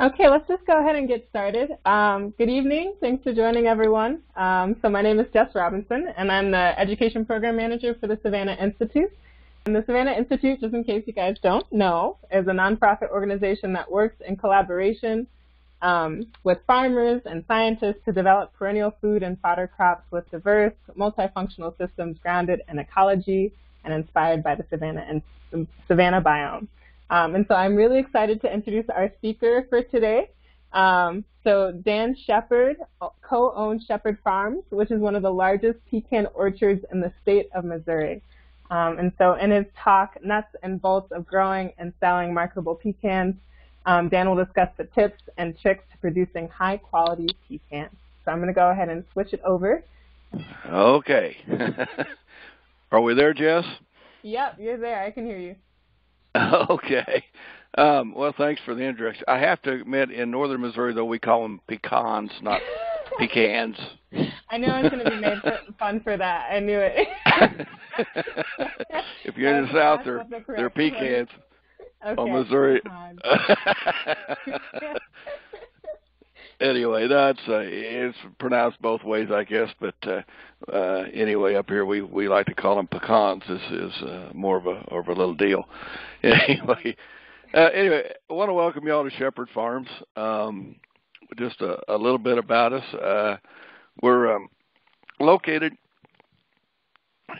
Okay, let's just go ahead and get started. Um, good evening. Thanks for joining, everyone. Um, so my name is Jess Robinson, and I'm the Education Program Manager for the Savanna Institute. And the Savanna Institute, just in case you guys don't know, is a nonprofit organization that works in collaboration um, with farmers and scientists to develop perennial food and fodder crops with diverse, multifunctional systems grounded in ecology and inspired by the Savannah and Savannah biome. Um, and so I'm really excited to introduce our speaker for today. Um, so Dan Shepherd co-owns Shepherd Farms, which is one of the largest pecan orchards in the state of Missouri. Um, and so in his talk, Nuts and Bolts of Growing and Selling Marketable Pecans, um, Dan will discuss the tips and tricks to producing high quality pecans. So I'm going to go ahead and switch it over. Okay. Are we there, Jess? Yep, you're there. I can hear you. Okay. Um, well, thanks for the introduction. I have to admit, in northern Missouri, though, we call them pecans, not pecans. I know was going to be made fun for that. I knew it. if you're in the south, they're, they're pecans. Okay. Oh, Missouri. Anyway, that's uh, it's pronounced both ways, I guess. But uh, uh, anyway, up here we we like to call them pecans. This is uh, more of a of a little deal. Anyway, uh, anyway, I want to welcome you all to Shepherd Farms. Um, just a, a little bit about us. Uh, we're um, located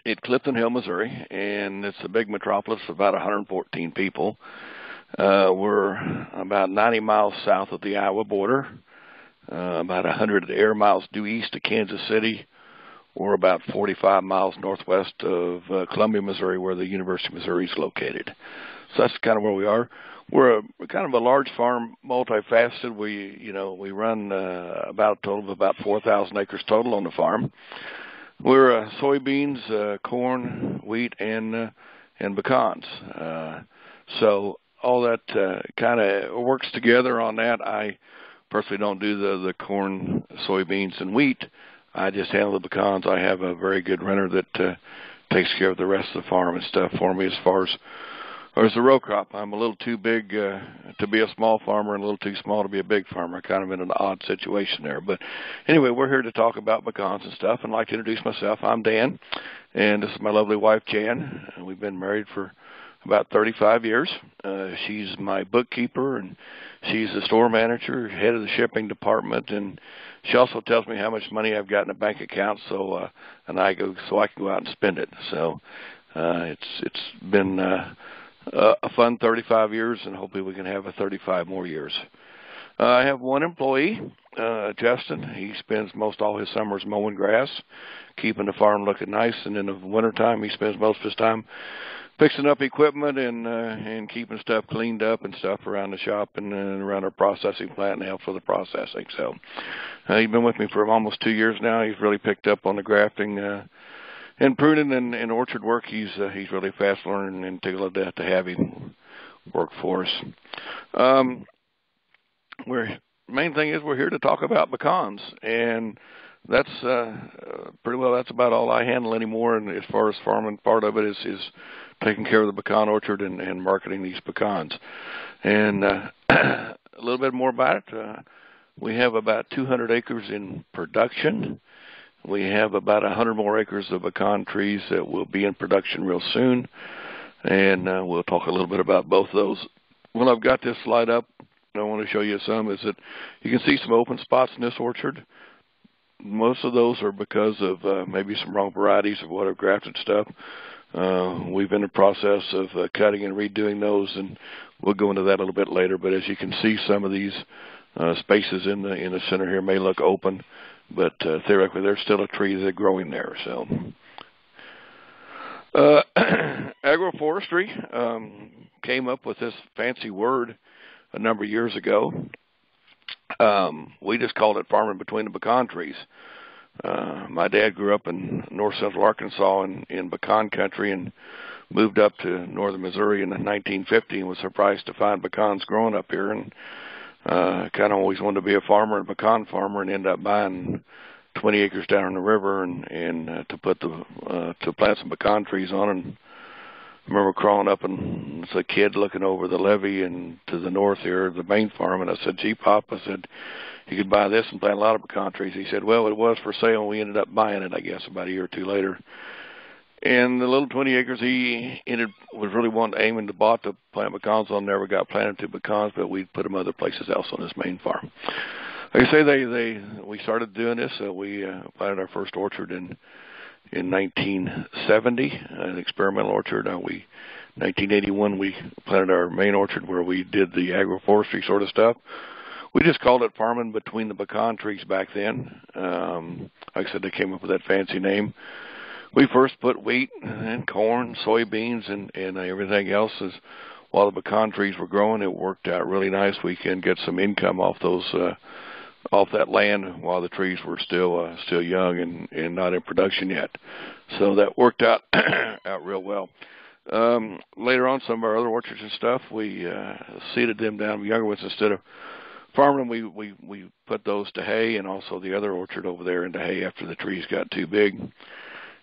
in Clifton Hill, Missouri, and it's a big metropolis about 114 people. Uh, we're about 90 miles south of the Iowa border uh, about 100 air miles due east of Kansas City, or about 45 miles northwest of uh, Columbia, Missouri, where the University of Missouri is located. So that's kind of where we are. We're a, kind of a large farm, multifaceted. We, you know, we run uh, about a total of about 4,000 acres total on the farm. We're uh, soybeans, uh, corn, wheat, and uh, and pecans. Uh, so all that uh, kind of works together on that. I personally don't do the the corn, soybeans, and wheat. I just handle the pecans. I have a very good renter that uh, takes care of the rest of the farm and stuff for me as far as as the row crop. I'm a little too big uh, to be a small farmer and a little too small to be a big farmer. Kind of in an odd situation there. But anyway, we're here to talk about pecans and stuff. And I'd like to introduce myself. I'm Dan, and this is my lovely wife Jan. We've been married for about 35 years. Uh, she's my bookkeeper and she's the store manager, head of the shipping department, and she also tells me how much money I've got in a bank account, so uh, and I go so I can go out and spend it. So uh, it's it's been uh, a fun 35 years, and hopefully we can have a 35 more years. Uh, I have one employee, uh, Justin. He spends most all his summers mowing grass, keeping the farm looking nice, and in the wintertime he spends most of his time fixing up equipment and uh, and keeping stuff cleaned up and stuff around the shop and, and around our processing plant and help for the processing. So uh, he's been with me for almost two years now. He's really picked up on the grafting uh, and pruning and, and orchard work. He's uh, he's really fast learning and tickled to, to have him work for us. Um, we're main thing is we're here to talk about pecans and that's uh, pretty well that's about all I handle anymore. And as far as farming, part of it is is taking care of the pecan orchard and, and marketing these pecans. And uh, a little bit more about it. Uh, we have about 200 acres in production. We have about 100 more acres of pecan trees that will be in production real soon. And uh, we'll talk a little bit about both those. When I've got this slide up, I want to show you some, is that you can see some open spots in this orchard. Most of those are because of uh, maybe some wrong varieties of what I've grafted stuff. Uh, we've been in the process of uh, cutting and redoing those, and we'll go into that a little bit later. But as you can see, some of these uh, spaces in the in the center here may look open, but uh, theoretically there's still a tree that's growing there. So, uh, agroforestry um, came up with this fancy word a number of years ago. Um, we just called it farming between the pecan trees. Uh, my dad grew up in north central Arkansas in, in pecan country and moved up to northern Missouri in 1950 and was surprised to find pecans growing up here and uh kind of always wanted to be a farmer and pecan farmer and ended up buying 20 acres down in the river and and uh, to put the uh, to plant some pecan trees on and remember crawling up and as a kid looking over the levee and to the north here, the main farm, and I said, "Gee, Pop," I said, "you could buy this and plant a lot of pecan trees." He said, "Well, it was for sale, and we ended up buying it, I guess, about a year or two later." And the little 20 acres he ended was really one aiming to bought to plant pecans on. Never got planted to pecans, but we put them other places else on his main farm. Like I say, they they we started doing this. Uh, we uh, planted our first orchard in in 1970, an experimental orchard. Uh, we 1981 we planted our main orchard where we did the agroforestry sort of stuff. We just called it farming between the pecan trees back then. Um, like I said, they came up with that fancy name we first put wheat and corn, soybeans, and and everything else as while the pecan trees were growing. It worked out really nice. We can get some income off those uh, off that land while the trees were still uh, still young and and not in production yet. So that worked out out real well. Um, later on, some of our other orchards and stuff, we uh, seeded them down with younger ones instead of farming them. We we we put those to hay, and also the other orchard over there into hay after the trees got too big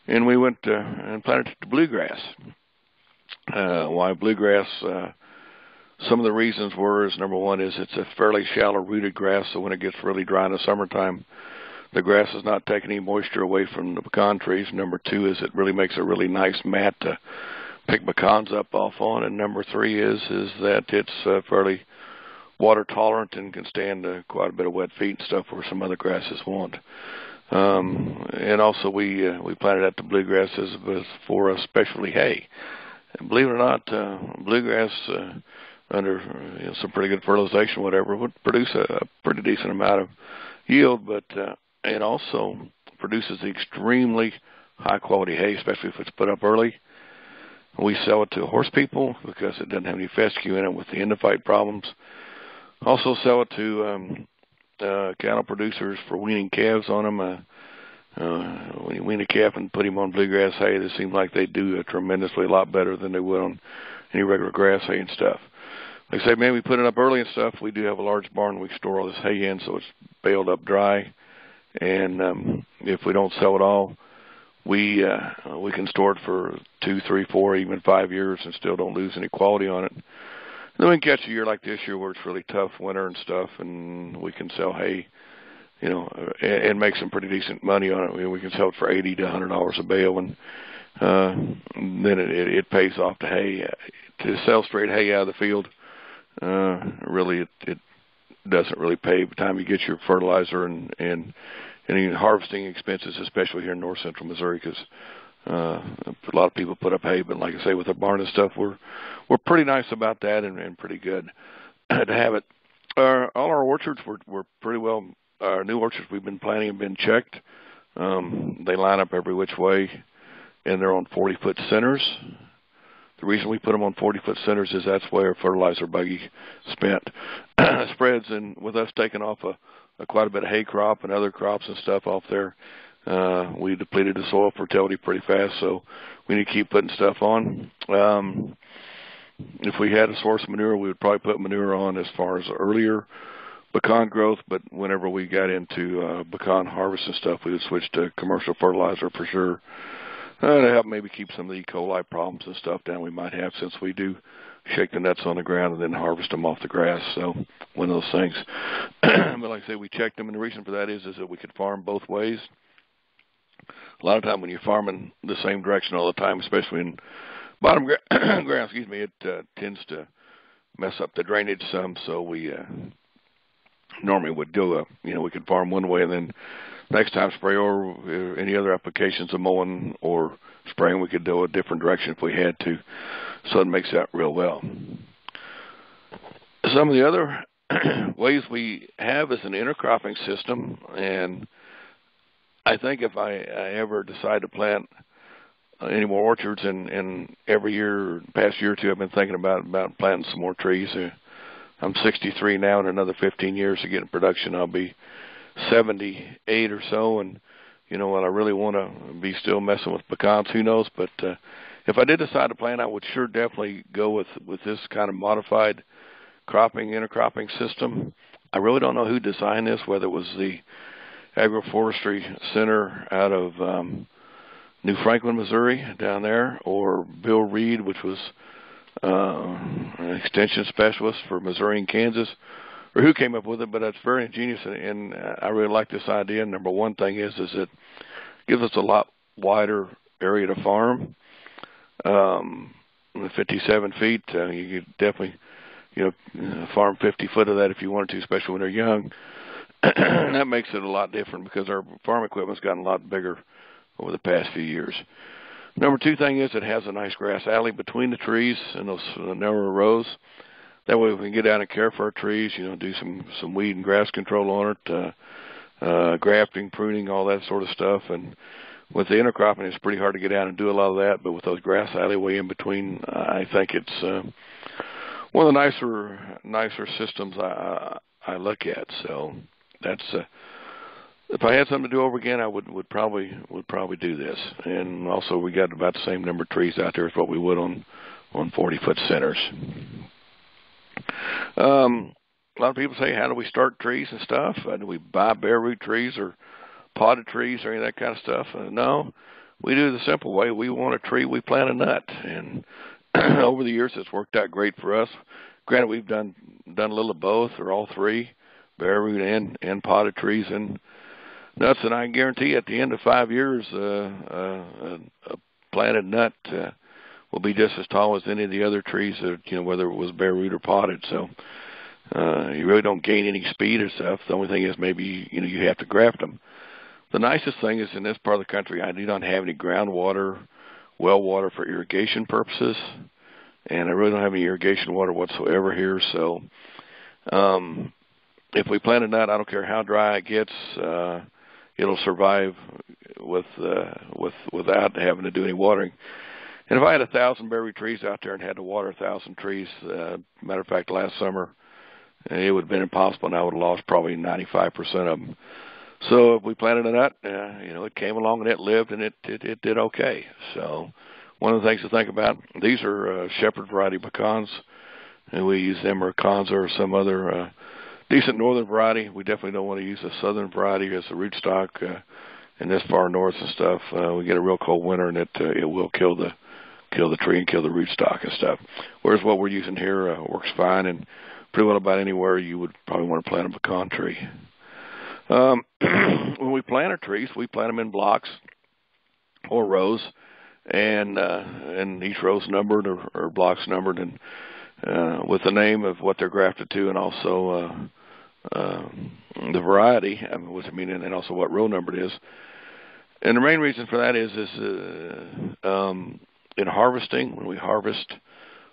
and we went uh, and planted the bluegrass. Uh, why bluegrass? Uh, some of the reasons were is number one is it's a fairly shallow rooted grass, so when it gets really dry in the summertime, the grass is not taking any moisture away from the pecan trees. Number two is it really makes a really nice mat to pick pecans up off on, and number three is is that it's uh, fairly water tolerant and can stand uh, quite a bit of wet feet and stuff where some other grasses won't. Um, and also we uh, we planted out the bluegrass as for a specialty hay. And believe it or not, uh, bluegrass uh, under you know, some pretty good fertilization, whatever, would produce a, a pretty decent amount of yield, but uh, it also produces extremely high quality hay, especially if it's put up early. We sell it to horse people because it doesn't have any fescue in it with the endophyte problems. Also sell it to um, uh, cattle producers for weaning calves on them. Uh, uh, when you wean a calf and put him on bluegrass hay, it seems like they do a tremendously a lot better than they would on any regular grass hay and stuff. Like I say, man, we put it up early and stuff. We do have a large barn we store all this hay in, so it's baled up dry. And um, if we don't sell it all, we uh, we can store it for two, three, four, even five years, and still don't lose any quality on it then we can catch a year like this year where it's really tough winter and stuff, and we can sell hay, you know, and, and make some pretty decent money on it. Mean, we can sell it for eighty to a hundred dollars a bale, and uh, then it, it, it pays off to hay to sell straight hay out of the field. Uh, really, it, it doesn't really pay by the time you get your fertilizer and and any harvesting expenses, especially here in north central Missouri, because uh, a lot of people put up hay, but like I say, with the barn and stuff, we're we're pretty nice about that and, and pretty good to have it. Our, all our orchards were were pretty well. Our new orchards we've been planting have been checked. Um, they line up every which way, and they're on 40 foot centers. The reason we put them on 40 foot centers is that's where fertilizer buggy spent spreads, and with us taking off a, a quite a bit of hay crop and other crops and stuff off there, uh, we depleted the soil fertility pretty fast, so we need to keep putting stuff on. Um, if we had a source of manure, we would probably put manure on as far as earlier pecan growth, but whenever we got into uh, pecan harvest and stuff, we would switch to commercial fertilizer for sure uh, to help maybe keep some of the E. coli problems and stuff down we might have since we do shake the nuts on the ground and then harvest them off the grass. So one of those things. but like I say, we checked them, and the reason for that is is that we could farm both ways a lot of time when you're farming the same direction all the time, especially in bottom gra- ground, excuse me, it uh, tends to mess up the drainage some. So we uh, normally would go, uh, you know, we could farm one way and then next time spray or uh, any other applications of mowing or spraying, we could go a different direction if we had to. So it makes that real well. Some of the other ways we have is an intercropping system, and I think if I, I ever decide to plant any more orchards, and, and every year, past year or two, I've been thinking about about planting some more trees. Uh, I'm 63 now, in another 15 years to get in production, I'll be 78 or so, and you know, what I really want to be still messing with pecans, who knows? But uh, if I did decide to plant, I would sure definitely go with with this kind of modified cropping intercropping system. I really don't know who designed this, whether it was the agroforestry center out of um, New Franklin, Missouri, down there, or Bill Reid, which was uh, an extension specialist for Missouri and Kansas, or who came up with it. But it's very ingenious, and, and I really like this idea. Number one thing is is it gives us a lot wider area to farm. Um, 57 feet, uh, you could definitely, you know, farm 50 foot of that if you wanted to, especially when they're young. that makes it a lot different because our farm equipment's gotten a lot bigger over the past few years. Number two thing is it has a nice grass alley between the trees and those narrow rows. That way we can get out and care for our trees, you know, do some some weed and grass control on it, uh, uh, grafting, pruning, all that sort of stuff. And with the intercropping, it's pretty hard to get out and do a lot of that. But with those grass alleyway in between, I think it's uh, one of the nicer nicer systems I I look at. So that's uh, if I had something to do over again, I would would probably would probably do this. And also, we got about the same number of trees out there as what we would on on 40 foot centers. Um, a lot of people say, how do we start trees and stuff? Uh, do we buy bare root trees or potted trees or any of that kind of stuff? Uh, no, we do the simple way. We want a tree, we plant a nut, and over the years, it's worked out great for us. Granted, we've done done a little of both or all three, bare root and and potted trees and nuts, and I guarantee at the end of five years, uh, uh, a planted nut uh, will be just as tall as any of the other trees that you know whether it was bare root or potted. So uh, you really don't gain any speed or stuff. The only thing is maybe you know you have to graft them. The nicest thing is in this part of the country, I do not have any groundwater, well water for irrigation purposes, and I really don't have any irrigation water whatsoever here. So um, if we plant a nut, I don't care how dry it gets. Uh, it'll survive with uh, with without having to do any watering. And if I had a thousand berry trees out there and had to water a thousand trees, uh, matter of fact, last summer, it would have been impossible, and I would have lost probably 95% of them. So if we planted a nut, uh, you know, it came along and it lived, and it it, it did okay. So one of the things to think about, these are uh, shepherd variety pecans, and we use them or Kanza or some other uh, decent northern variety. We definitely don't want to use a southern variety as a rootstock. Uh, and this far north and stuff, uh, we get a real cold winter, and it uh, it will kill the kill the tree and kill the rootstock and stuff. Whereas what we're using here uh, works fine and pretty well about anywhere you would probably want to plant a pecan tree. Um, when we plant our trees, we plant them in blocks or rows, and uh, and each row's numbered or, or blocks numbered, and uh, with the name of what they're grafted to, and also uh, uh, the variety, I mean, I mean, and also what row number it is. And the main reason for that is is uh, um, in harvesting when we harvest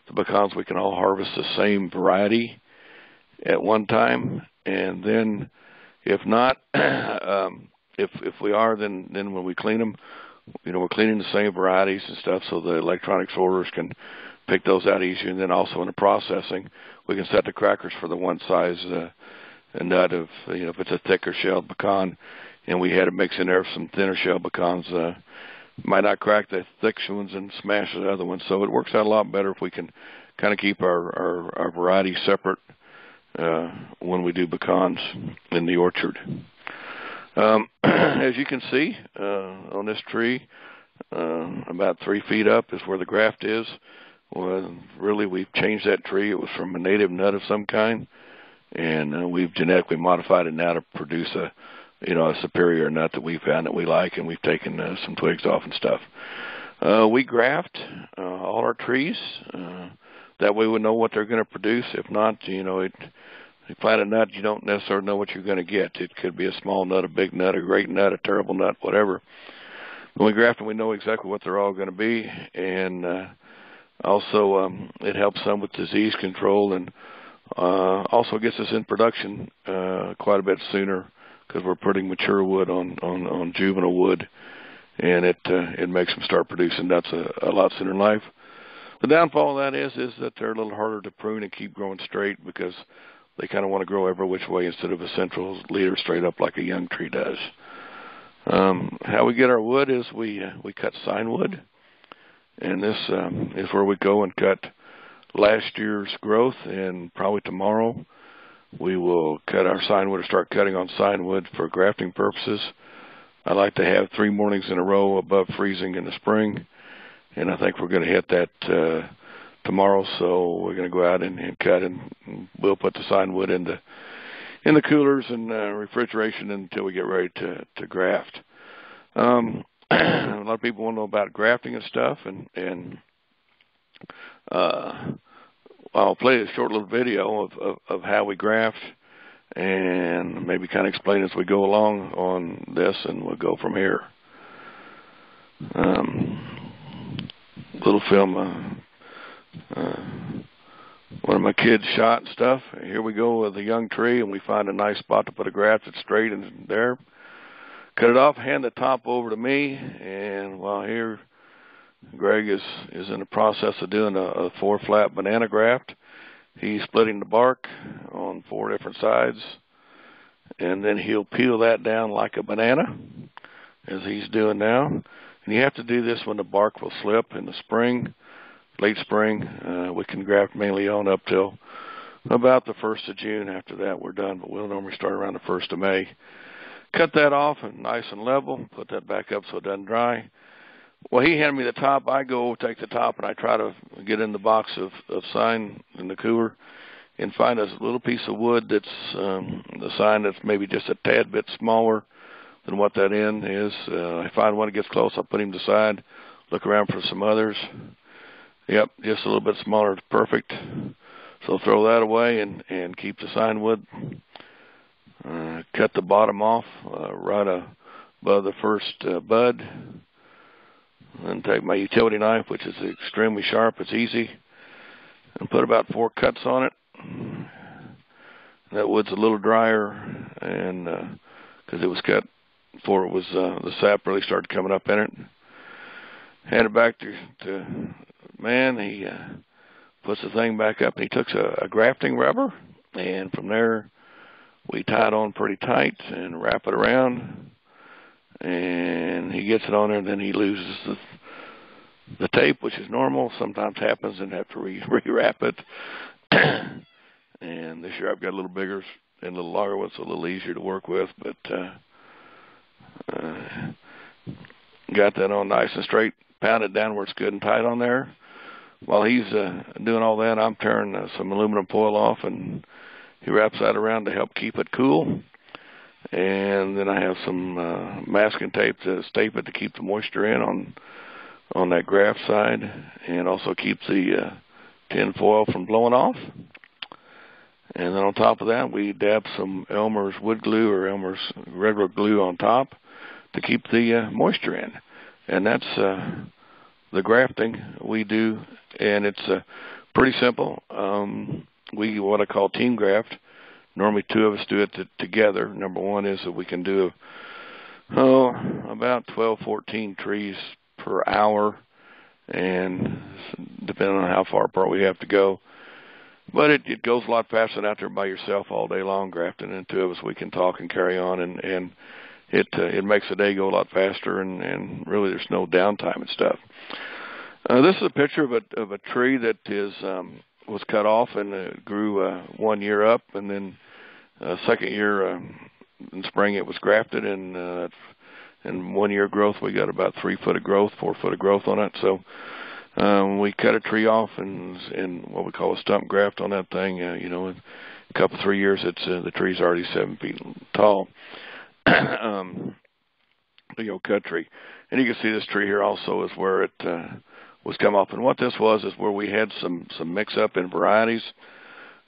the pecans, we can all harvest the same variety at one time, and then if not, um, if if we are, then then when we clean them, you know, we're cleaning the same varieties and stuff, so the electronic sorters can pick those out easier. And then also in the processing, we can set the crackers for the one size. Uh, nut of you know if it's a thicker shelled pecan, and we had to mix in there of some thinner shell pecans. Uh, might not crack the thick ones and smash the other ones. So it works out a lot better if we can kind of keep our our, our variety separate uh, when we do pecans in the orchard. Um, as you can see uh, on this tree, uh, about three feet up is where the graft is. Well, really, we've changed that tree. It was from a native nut of some kind and uh, we've genetically modified it now to produce a you know a superior nut that we found that we like, and we've taken uh, some twigs off and stuff. Uh, we graft uh, all our trees. Uh, that way we know what they're going to produce. If not, you know, it, you plant a nut, you don't necessarily know what you're going to get. It could be a small nut, a big nut, a great nut, a terrible nut, whatever. When we graft them, we know exactly what they're all going to be, and uh, also um, it helps some with disease control and uh, also gets us in production uh, quite a bit sooner because we're putting mature wood on, on, on juvenile wood, and it uh, it makes them start producing nuts a, a lot sooner in life. The downfall of that is is that they're a little harder to prune and keep growing straight because they kind of want to grow every which way instead of a central leader straight up like a young tree does. Um, how we get our wood is we uh, we cut scion wood, and this um, is where we go and cut last year's growth, and probably tomorrow we will cut our scion wood or start cutting on scion wood for grafting purposes. I like to have three mornings in a row above freezing in the spring, and I think we're going to hit that uh, tomorrow. So we're going to go out and, and cut, and, we'll put the scion wood in the in the coolers and uh, refrigeration until we get ready to to graft. Um, a lot of people want to know about grafting and stuff, and and uh, I'll play a short little video of, of, of how we graft and maybe kind of explain as we go along on this, and we'll go from here. Um, little film, uh, uh, one of my kids shot and stuff. Here we go with a young tree, and we find a nice spot to put a graft that's straight in there. Cut it off, hand the top over to me, and while here, Greg is is in the process of doing a, a four flap banana graft. He's splitting the bark on four different sides, and then he'll peel that down like a banana, as he's doing now. And you have to do this when the bark will slip in the spring, late spring. Uh, we can graft mainly on up till about the 1st of June. After that, we're done, but we'll normally start around the 1st of May. Cut that off and nice and level. Put that back up so it doesn't dry. Well, he handed me the top. I go take the top and I try to get in the box of, of scion in the cooler and find a little piece of wood that's um, the scion that's maybe just a tad bit smaller than what that end is. Uh, I find one that gets close, I'll put him to side, look around for some others. Yep, just a little bit smaller is perfect. So throw that away and, and keep the scion wood. Uh, cut the bottom off uh, right above the first uh, bud and take my utility knife, which is extremely sharp. It's easy, and put about four cuts on it. That wood's a little drier, and because uh, it was cut before it was uh, the sap really started coming up in it. Hand it back to, to man. He uh, puts the thing back up, and he took a, a grafting rubber, and from there we tie it on pretty tight and wrap it around and he gets it on there, and then he loses the the tape, which is normal. Sometimes happens, and have to re rewrap it. and this year I've got a little bigger and a little longer one, so a little easier to work with. But uh, uh, got that on nice and straight. Pound it down where it's good and tight on there. While he's uh, doing all that, I'm tearing uh, some aluminum foil off, and he wraps that around to help keep it cool and then I have some uh, masking tape to tape it to keep the moisture in on on that graft side, and also keep the uh, tin foil from blowing off. And then on top of that, we dab some Elmer's wood glue or Elmer's regular glue on top to keep the uh, moisture in. And that's uh, the grafting we do, and it's uh, pretty simple. Um, we what I call team graft normally two of us do it together. Number one is that we can do oh about 12, 14 trees per hour, and depending on how far apart we have to go. But it, it goes a lot faster than out there by yourself all day long grafting. And two of us, we can talk and carry on, and and it uh, it makes the day go a lot faster, and and really there's no downtime and stuff. Uh, this is a picture of a of a tree that is um, was cut off and uh, grew uh, one year up, and then uh, second year uh, in spring it was grafted, and uh, in one year growth we got about three foot of growth, four foot of growth on it. So um, we cut a tree off and and what we call a stump graft on that thing. Uh, you know, in a couple three years, it's uh, the tree's already seven feet tall. um, the old cut tree, and you can see this tree here also is where it uh, was come off. And what this was is where we had some some mix up in varieties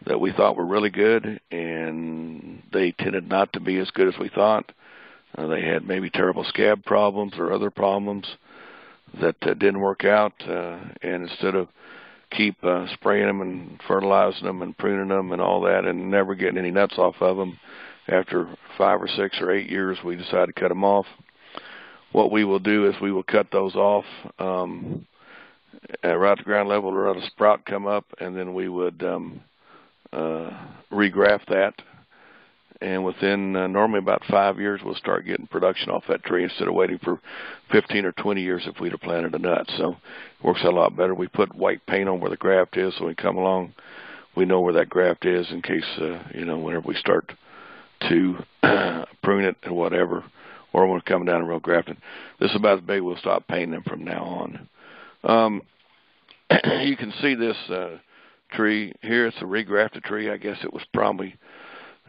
that we thought were really good, and they tended not to be as good as we thought. Uh, they had maybe terrible scab problems or other problems that uh, didn't work out. Uh, and instead of keep uh, spraying them and fertilizing them and pruning them and all that, and never getting any nuts off of them, after five or six or eight years, we decided to cut them off. What we will do is we will cut those off um, at right at the ground level, to let a sprout come up, and then we would um, uh, regraft that, and within uh, normally about five years we'll start getting production off that tree instead of waiting for 15 or 20 years if we'd have planted a nut. So it works out a lot better. We put white paint on where the graft is, so when we come along, we know where that graft is in case uh, you know whenever we start to prune it and whatever, or when we're coming down the road grafting. This is about as big. We'll stop painting them from now on. Um, you can see this uh, tree here. It's a regrafted tree. I guess it was probably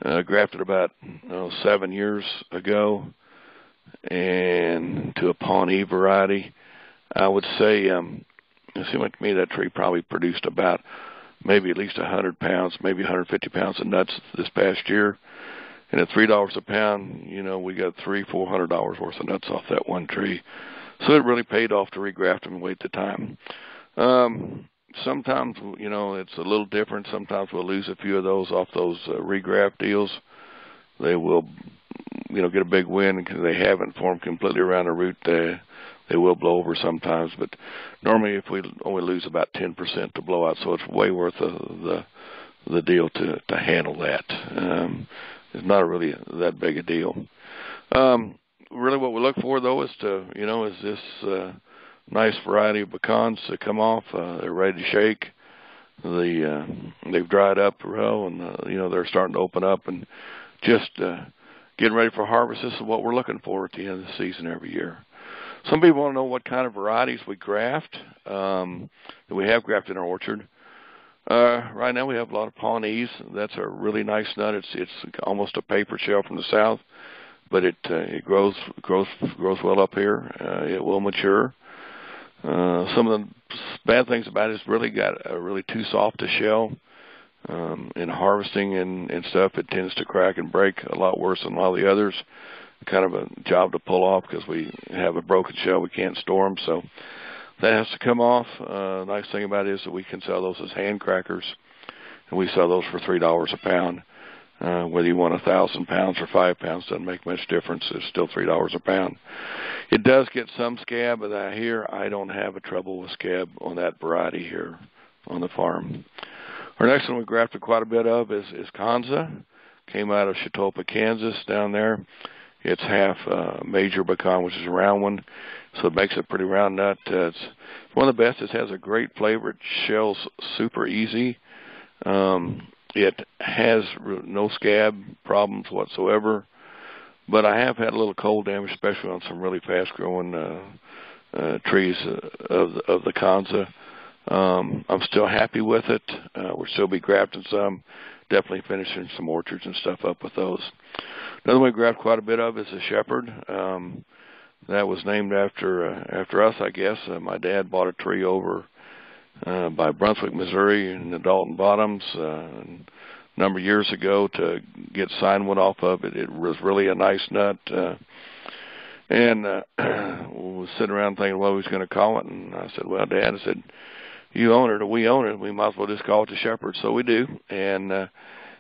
uh, grafted about oh, seven years ago, and to a Pawnee variety. I would say um, it seemed like to me that tree probably produced about maybe at least 100 pounds, maybe 150 pounds of nuts this past year. And at three dollars a pound, you know, we got three, four hundred dollars worth of nuts off that one tree. So it really paid off to regraft them and wait the time. Um, sometimes, you know, it's a little different. Sometimes we'll lose a few of those off those uh, regraft deals. They will, you know, get a big win because they haven't formed completely around the root. They they will blow over sometimes, but normally if we only lose about 10% to blow out, so it's way worth the the, the deal to to handle that. Um, it's not really that big a deal. Um, really, what we look for though is to you know is this uh, nice variety of pecans to come off. Uh, they're ready to shake. The uh, they've dried up well, and uh, you know they're starting to open up and just uh, getting ready for harvest. This is what we're looking for at the end of the season every year. Some people want to know what kind of varieties we graft um, that we have grafted in our orchard. Uh, right now we have a lot of Pawnees. That's a really nice nut. It's it's almost a paper shell from the south, but it uh, it grows grows grows well up here. Uh, it will mature. Uh, some of the bad things about it is really got a really too soft a shell. Um, in harvesting and, and stuff, it tends to crack and break a lot worse than a lot of the others kind of a job to pull off because we have a broken shell. We can't store them, so that has to come off. Uh, nice thing about it is that we can sell those as hand crackers, and we sell those for three dollars a pound. Uh, whether you want a thousand pounds or five pounds doesn't make much difference. It's still three dollars a pound. It does get some scab, but I hear I don't have a trouble with scab on that variety here on the farm. Our next one we grafted quite a bit of is, is Kanza. Came out of Chetopa, Kansas, down there. It's half uh, major pecan, which is a round one, so it makes a pretty round nut. Uh, it's one of the best. It has a great flavor. It shells super easy. Um, it has no scab problems whatsoever. But I have had a little cold damage, especially on some really fast-growing uh, uh, trees uh, of the, of the Kanza. Um, I'm still happy with it. Uh, we'll still be grafting some definitely finishing some orchards and stuff up with those. Another one we grabbed quite a bit of is a shepherd. Um, that was named after uh, after us, I guess. Uh, my dad bought a tree over uh, by Brunswick, Missouri, in the Dalton Bottoms uh, number of years ago to get scionwood off of it. It was really a nice nut. Uh, and uh, we was sitting around thinking what we was going to call it, and I said, "Well, Dad," I said, you own it or we own it, we might as well just call it the Shepherd. So we do, and uh,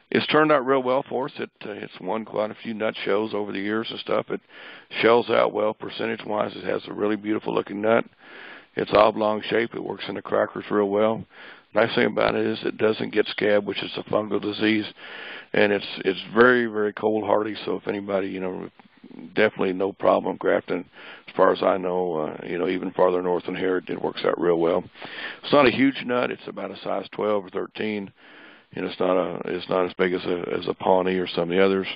it's turned out real well for us. It uh, it's won quite a few nut shows over the years and stuff. It shells out well percentage wise. It has a really beautiful looking nut. It's oblong shape. It works in the crackers real well. Nice thing about it is it doesn't get scab, which is a fungal disease, and it's it's very very cold hardy. So if anybody you know definitely no problem grafting. As far as I know, uh, you know, even farther north than here, it works out real well. It's not a huge nut. It's about a size 12 or 13. And it's not a it's not as big as a as a Pawnee or some of the others,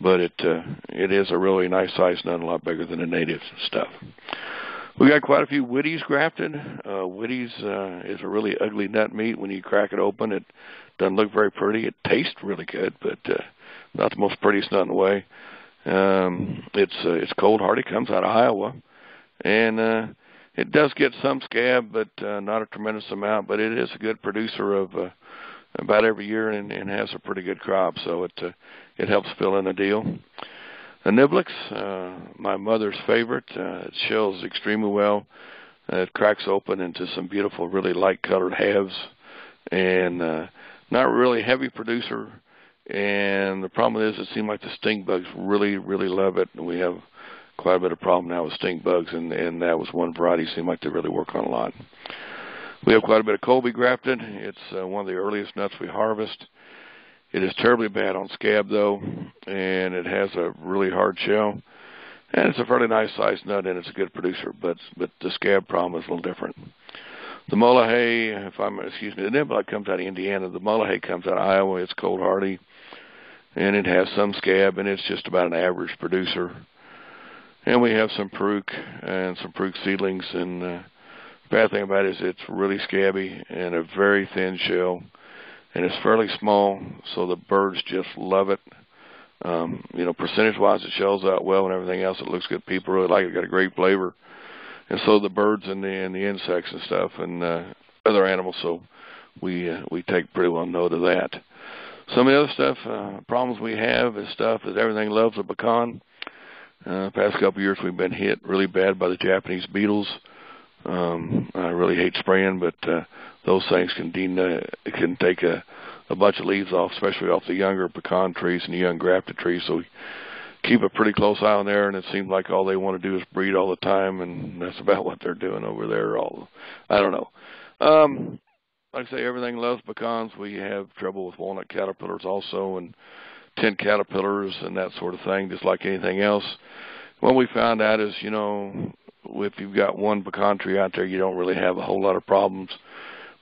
but it uh, it is a really nice size nut, a lot bigger than the native stuff. We got quite a few Witties grafted. Uh, Witties uh, is a really ugly nut meat. When you crack it open, it doesn't look very pretty. It tastes really good, but uh, not the most prettiest nut in the way. Um, it's uh, it's cold hardy. Comes out of Iowa, and uh, it does get some scab, but uh, not a tremendous amount. But it is a good producer of uh, about every year, and, and has a pretty good crop. So it uh, it helps fill in the deal. The Niblacks, uh, my mother's favorite. Uh, it shells extremely well. Uh, it cracks open into some beautiful, really light colored halves, and uh, not really heavy producer and the problem is, it seems like the stink bugs really, really love it. And we have quite a bit of problem now with stink bugs, and, and that was one variety seemed like they really work on a lot. We have quite a bit of Colby grafted. It's uh, one of the earliest nuts we harvest. It is terribly bad on scab, though, and it has a really hard shell. And it's a fairly nice sized nut, and it's a good producer, but but the scab problem is a little different. The Mullahy, if I'm excuse me, the Niblacks comes out of Indiana. The Mullahy comes out of Iowa. It's cold hardy and it has some scab, and it's just about an average producer. and we have some Peruque and some Peruque seedlings. And uh, bad thing about it is it's really scabby and a very thin shell, and it's fairly small, so the birds just love it. Um, you know, percentage-wise, it shells out well and everything else. It looks good. People really like it. It's got a great flavor, and so the birds and the and the insects and stuff and uh, other animals. So we uh, we take pretty well note of that. Some of the other stuff, uh, problems we have is stuff that everything loves a pecan. Uh, past couple of years we've been hit really bad by the Japanese beetles. Um, I really hate spraying, but uh, those things can de- can take a, a bunch of leaves off, especially off the younger pecan trees and the young grafted trees. So we keep a pretty close eye on there, and it seems like all they want to do is breed all the time, and that's about what they're doing over there. All I don't know. Um, like I say, everything loves pecans. We have trouble with walnut caterpillars also, and tent caterpillars and that sort of thing, just like anything else. What we found out is, you know, if you've got one pecan tree out there, you don't really have a whole lot of problems.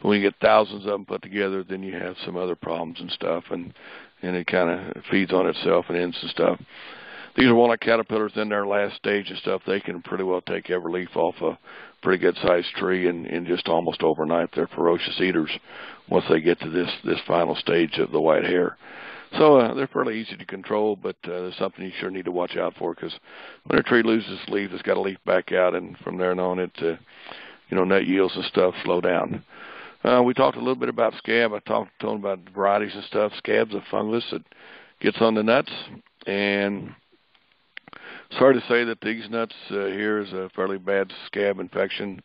But when you get thousands of them put together, then you have some other problems and stuff, and and it kind of feeds on itself and ends and stuff. These are walnut caterpillars in their last stage and stuff. They can pretty well take every leaf off a pretty good sized tree in, in just almost overnight. They're ferocious eaters once they get to this this final stage of the white hair. So uh, they're fairly easy to control, but uh, there's something you sure need to watch out for because when a tree loses leaf, it's got to leaf back out, and from there on, it uh, you know net yields and stuff slow down. Uh, we talked a little bit about scab. I talked told them about varieties and stuff. Scab's a fungus that gets on the nuts, and Sorry to say that these nuts uh, here is a fairly bad scab infection.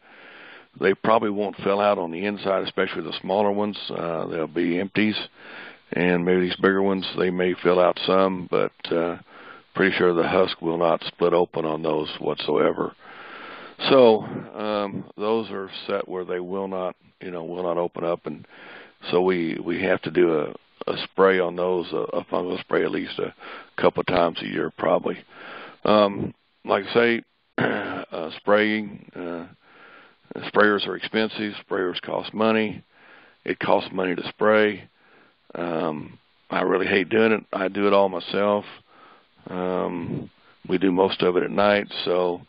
They probably won't fill out on the inside, especially the smaller ones. Uh, they'll be empties, and maybe these bigger ones they may fill out some, but uh, pretty sure the husk will not split open on those whatsoever. So um, those are set where they will not, you know, will not open up, and so we we have to do a, a spray on those, a, a fungal spray at least a couple times a year probably. Um, like I say, uh, spraying, uh, sprayers are expensive. Sprayers cost money. It costs money to spray. Um, I really hate doing it. I do it all myself. Um, we do most of it at night, so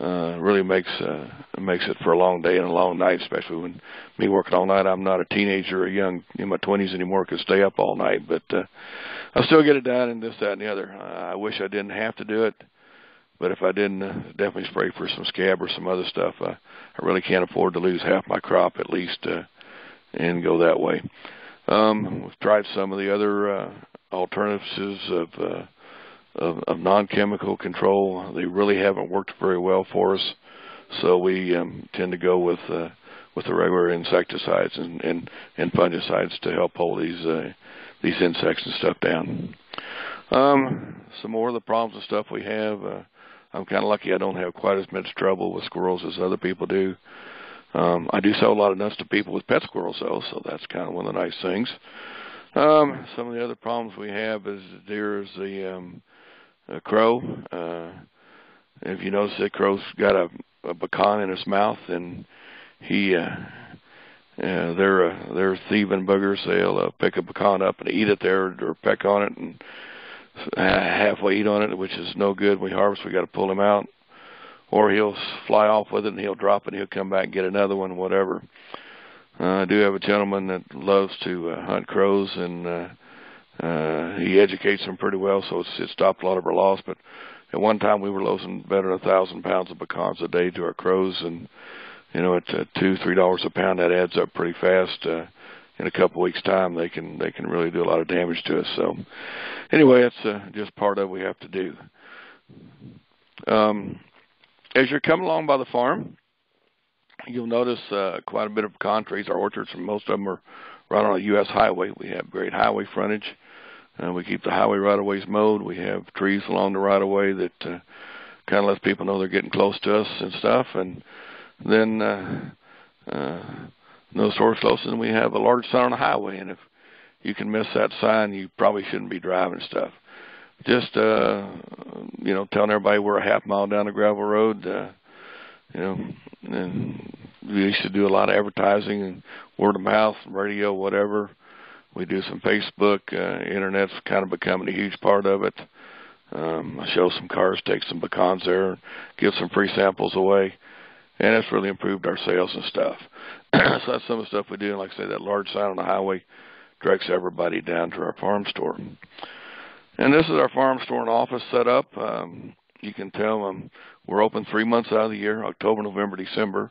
uh, really makes uh, makes it for a long day and a long night, especially when me working all night. I'm not a teenager or young in my 20s anymore, could stay up all night, but uh, I still get it done and this, that, and the other. I wish I didn't have to do it, but if I didn't, uh, definitely spray for some scab or some other stuff. Uh, I really can't afford to lose half my crop at least, uh, and go that way. Um, we've tried some of the other uh, alternatives of, uh, of of non-chemical control. They really haven't worked very well for us, so we um, tend to go with uh, with the regular insecticides and, and and fungicides to help hold these uh, these insects and stuff down. Um, some more of the problems and stuff we have. Uh, I'm kind of lucky I don't have quite as much trouble with squirrels as other people do. Um, I do sell a lot of nuts to people with pet squirrels, though, so that's kind of one of the nice things. Um, some of the other problems we have is there's the um, a crow. Uh, if you notice, that crow's got a, a pecan in his mouth, and he uh, uh, they're uh, they're thieving boogers. They'll uh, pick a pecan up and eat it there, or peck on it and halfway eat on it, which is no good. We harvest, we got to pull him out, or he'll fly off with it and he'll drop it. and He'll come back and get another one, whatever. Uh, I do have a gentleman that loves to uh, hunt crows, and uh, uh, he educates them pretty well, so it's, it stopped a lot of our loss. But at one time, we were losing better than a thousand pounds of pecans a day to our crows, and you know, at uh, two, three dollars a pound, that adds up pretty fast. Uh, in a couple weeks' time, they can they can really do a lot of damage to us. So, anyway, that's uh, just part of what we have to do. Um, as you're coming along by the farm, you'll notice uh, quite a bit of pecan trees. Our orchards, most of them are right on a U.S. highway. We have great highway frontage. Uh, we keep the highway right-of-ways mowed. We have trees along the right-of-way that uh, kind of lets people know they're getting close to us and stuff. And then uh, uh, no source close, and we have a large sign on the highway. And if you can miss that sign, you probably shouldn't be driving stuff. Just uh, you know, telling everybody we're a half mile down the gravel road. Uh, you know, and we used to do a lot of advertising and word of mouth, radio, whatever. We do some Facebook. Uh, internet's kind of becoming a huge part of it. Um, I show some cars, take some pecans there, give some free samples away, and it's really improved our sales and stuff. so that's some of the stuff we do. And like I say, that large sign on the highway directs everybody down to our farm store. And this is our farm store and office set up. Um, you can tell um, we're open three months out of the year, October, November, December.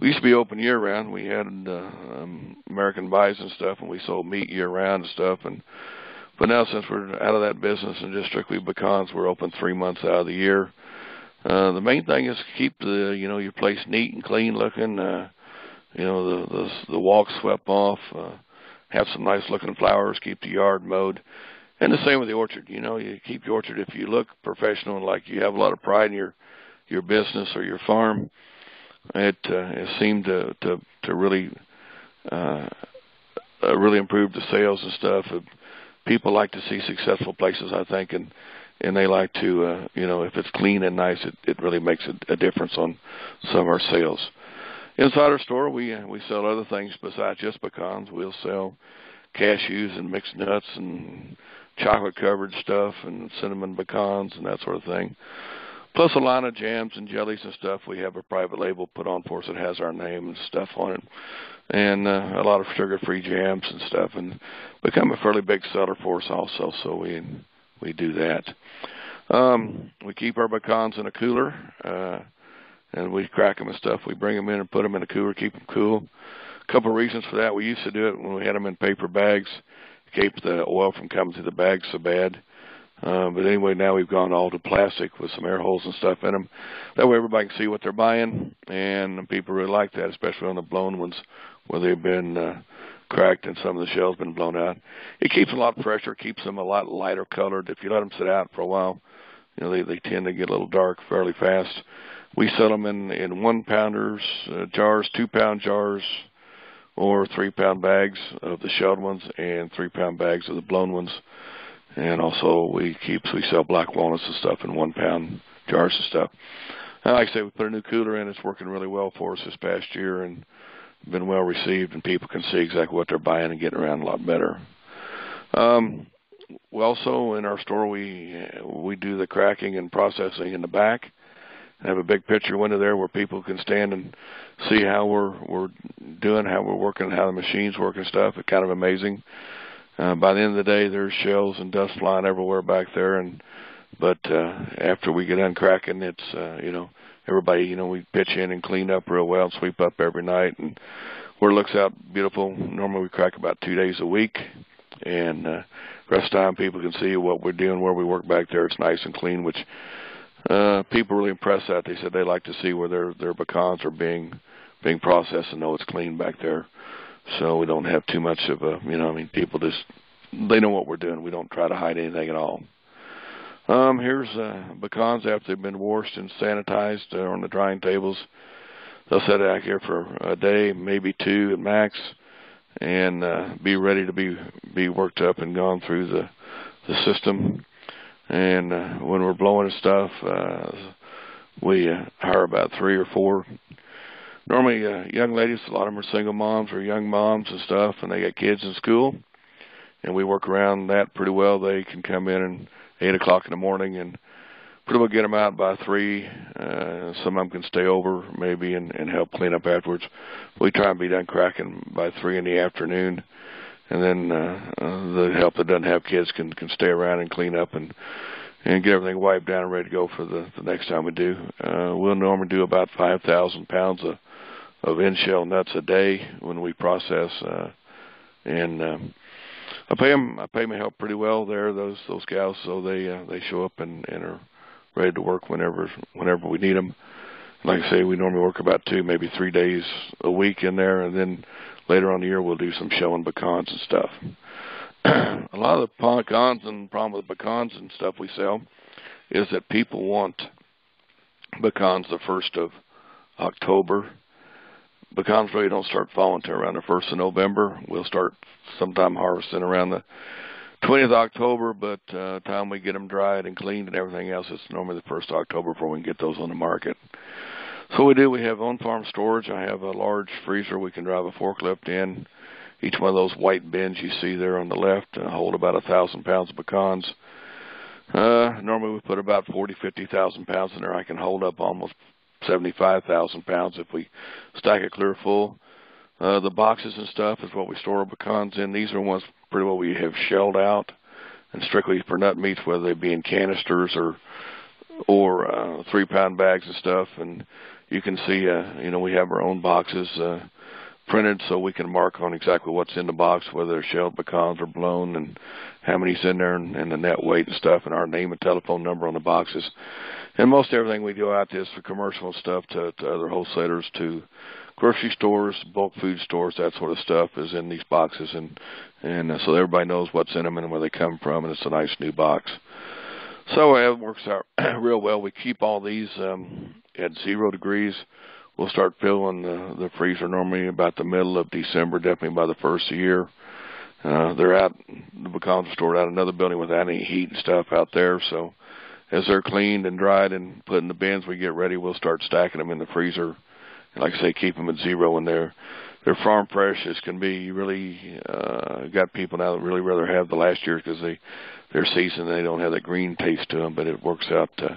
We used to be open year round. We had uh, um, American bison stuff, and we sold meat year round and stuff. And but now since we're out of that business and just strictly pecans, we're open three months out of the year. Uh, the main thing is keep the you know your place neat and clean looking. Uh, you know the the the walk swept off. Uh, have some nice looking flowers. Keep the yard mowed. And the same with the orchard. You know, you keep your orchard if you look professional and like you have a lot of pride in your your business or your farm. It uh, it seemed to to to really uh, uh, really improve the sales and stuff. Uh, people like to see successful places, I think, and and they like to uh, you know if it's clean and nice, it it really makes a, a difference on some of our sales. Inside our store, we we sell other things besides just pecans. We'll sell cashews and mixed nuts and chocolate covered stuff and cinnamon pecans and that sort of thing. Plus a line of jams and jellies and stuff. We have a private label put on for us that has our name and stuff on it, and uh, a lot of sugar-free jams and stuff, and become a fairly big seller for us also. So we we do that. Um, we keep our pecans in a cooler, uh, and we crack them and stuff. We bring them in and put them in a cooler, keep them cool. A couple of reasons for that. We used to do it when we had them in paper bags keep the oil from coming through the bags so bad. Uh, but anyway, now we've gone all to plastic with some air holes and stuff in them. That way everybody can see what they're buying, and people really like that, especially on the blown ones where they've been uh, cracked and some of the shells been blown out. It keeps a lot fresher, keeps them a lot lighter colored. If you let them sit out for a while, you know they they tend to get a little dark fairly fast. We sell them in in one pounders, uh, jars, two pound jars, or three pound bags of the shelled ones and three pound bags of the blown ones. And also we keep we sell black walnuts and stuff in one pound jars and stuff. And like I say, we put a new cooler in. It's working really well for us this past year and been well received, and people can see exactly what they're buying and getting around a lot better. Um, we also in our store we we do the cracking and processing in the back. I have a big picture window there where people can stand and see how we're we're doing, how we're working, how the machines work and stuff. It's kind of amazing. Uh, by the end of the day, there's shells and dust flying everywhere back there, and but uh, after we get done cracking, it's uh, you know everybody you know we pitch in and clean up real well, and sweep up every night, and where it looks out beautiful. Normally we crack about two days a week, and uh, rest time people can see what we're doing, where we work back there. It's nice and clean, which uh, people really impressed that. They said they like to see where their their pecans are being being processed and know it's clean back there. So we don't have too much of a you know I mean people just they know what we're doing. We don't try to hide anything at all. Um, here's uh, pecans after they've been washed and sanitized uh, on the drying tables. They'll set it out here for a day, maybe two at max, and uh, be ready to be be worked up and gone through the the system. And uh, when we're blowing stuff, uh, we uh, hire about three or four. Normally, uh, young ladies. A lot of them are single moms or young moms and stuff, and they got kids in school. And we work around that pretty well. They can come in at eight o'clock in the morning and pretty well get them out by three. Uh, some of them can stay over maybe and, and help clean up afterwards. We try and be done cracking by three in the afternoon and then uh, uh, the help that doesn't have kids can can stay around and clean up and and get everything wiped down and ready to go for the the next time we do. Uh, we'll normally do about 5,000 pounds of of in-shell nuts a day when we process, uh, and um, I pay them I pay them help pretty well there those those gals so they uh, they show up and and are ready to work whenever whenever we need them. Like I say, we normally work about two, maybe three days a week in there, and then later on the year we'll do some shelling pecans and stuff. a lot of the pecans and problem with the pecans and stuff we sell is that people want pecans the first of October. Pecans really don't start falling until around the first of November. We'll start sometime harvesting around the 20th of October, but uh, time we get them dried and cleaned and everything else, it's normally the first of October before we can get those on the market. So we do. We have on-farm storage. I have a large freezer we can drive a forklift in. Each one of those white bins you see there on the left uh, hold about a thousand pounds of pecans. Uh, normally we put about 40, 50,000 pounds in there. I can hold up almost 75,000 pounds if we stack it clear full. Uh, the boxes and stuff is what we store our pecans in. These are ones pretty well we have shelled out and strictly for nut meats, whether they be in canisters or or uh, three pound bags and stuff. And you can see, uh, you know, we have our own boxes uh, printed so we can mark on exactly what's in the box, whether they're shelled pecans or blown, and how many's in there, and, and the net weight and stuff, and our name and telephone number on the boxes. And most everything we do out is for commercial stuff to, to other wholesalers, to grocery stores, bulk food stores, that sort of stuff is in these boxes, and and uh, so everybody knows what's in them and where they come from, and it's a nice new box. So uh, it works out real well. We keep all these um, at zero degrees. We'll start filling the, the freezer normally about the middle of December, definitely by the first of the year. Uh, they're out, the pecans are stored out in another building without any heat and stuff out there. So as they're cleaned and dried and put in the bins, we get ready. We'll start stacking them in the freezer. And like I say, keep them at zero, and they're they're farm fresh as can be. You really uh, got people now that really rather have the last year because they they're seasoned. They don't have that green taste to them, but it works out uh,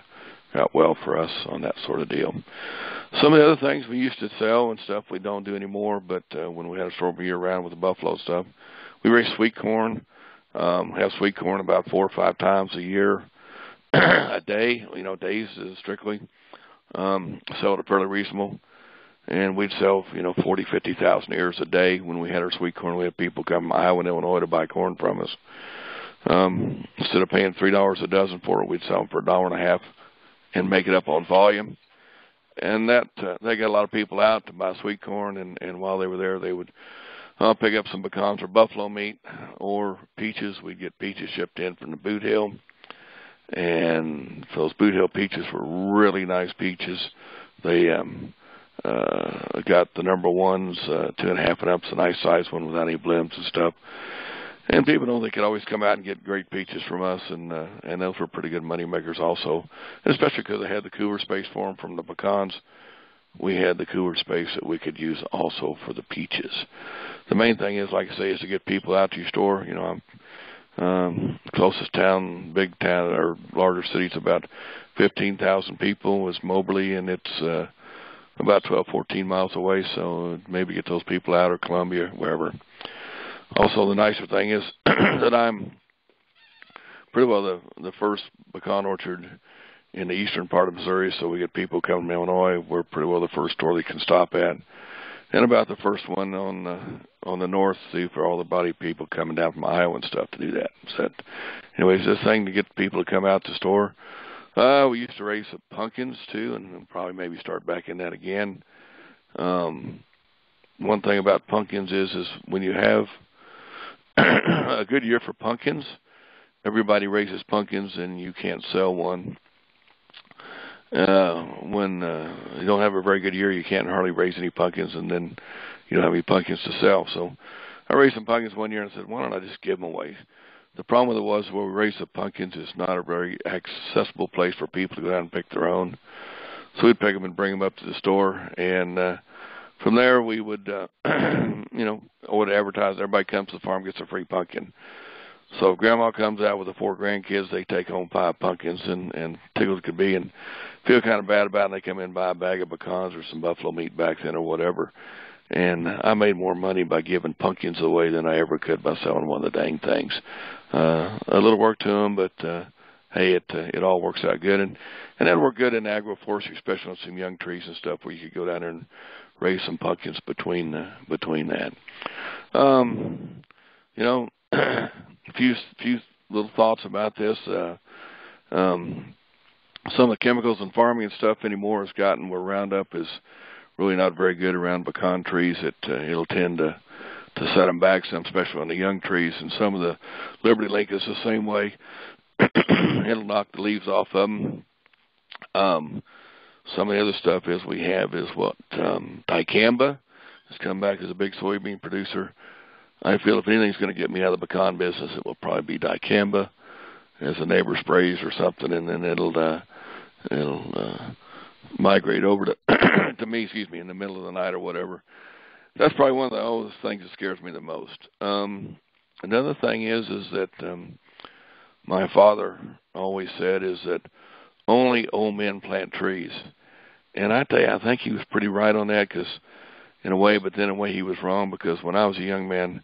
out well for us on that sort of deal. Some of the other things we used to sell and stuff we don't do anymore, but uh, when we had a store year round with the buffalo stuff, we raise sweet corn. Um, have sweet corn about four or five times a year, a day. You know, days is strictly. Um, sell it fairly reasonable and we'd sell you know forty fifty thousand ears a day when we had our sweet corn. We had people come from Iowa and Illinois to buy corn from us. Um, instead of paying three dollars a dozen for it, we'd sell them for a dollar and a half and make it up on volume. And that uh, they got a lot of people out to buy sweet corn, and and while they were there, they would uh, pick up some pecans or buffalo meat or peaches. We'd get peaches shipped in from the Bootheel, and those Bootheel peaches were really nice peaches. They um, uh, got the number ones, uh, two and a half and up's a nice size one without any blends and stuff. And people know they could always come out and get great peaches from us, and uh, and those were pretty good money makers also, especially because they had the cooler space for them from the pecans. We had the cooler space that we could use also for the peaches. The main thing is, like I say, is to get people out to your store. You know, I'm um, closest town, big town or larger cities, about 15,000 people is Moberly, and it's uh, about 12, 14 miles away, so maybe get those people out or Columbia, wherever. Also, the nicer thing is that I'm pretty well the the first pecan orchard in the eastern part of Missouri, so we get people coming from Illinois. We're pretty well the first store they can stop at, and about the first one on the on the north sea for all the body people coming down from Iowa and stuff to do that. So, anyways, this thing to get people to come out to the store uh, we used to raise some pumpkins too, and probably maybe start back in that again. Um, one thing about pumpkins is, is when you have a good year for pumpkins, everybody raises pumpkins, and you can't sell one. Uh, when uh, you don't have a very good year, you can't hardly raise any pumpkins, and then you don't have any pumpkins to sell. So I raised some pumpkins one year and said, why don't I just give them away? The problem with it was where we raised the pumpkins is not a very accessible place for people to go down and pick their own. So we'd pick them and bring them up to the store, and uh, from there we would, uh, you know, I would advertise. Everybody comes to the farm gets a free pumpkin. So Grandma comes out with the four grandkids, they take home five pumpkins, and and tickled could be, and feel kind of bad about it. And they come in and buy a bag of pecans or some buffalo meat back then or whatever and I made more money by giving pumpkins away than I ever could by selling one of the dang things. Uh, a little work to them, but uh, hey, it uh, it all works out good, and and that worked good in agroforestry, especially on some young trees and stuff where you could go down there and raise some pumpkins between uh, between that. Um, you know, a few few little thoughts about this. Uh, um, some of the chemicals in farming and stuff anymore has gotten where Roundup is really not very good around pecan trees. It uh, it'll tend to to set them back some, especially on the young trees. And some of the Liberty Link is the same way. it'll knock the leaves off of them. Um, some of the other stuff is we have is what um, dicamba has come back as a big soybean producer. I feel if anything's going to get me out of the pecan business, it will probably be dicamba as a neighbor sprays or something, and then it'll uh, it'll uh, migrate over to to me, excuse me, in the middle of the night or whatever. That's probably one of the oldest things that scares me the most. Um, another thing is is that um, my father always said is that only old men plant trees. And I tell you, I think he was pretty right on that because, in a way, but then in a way he was wrong because when I was a young man,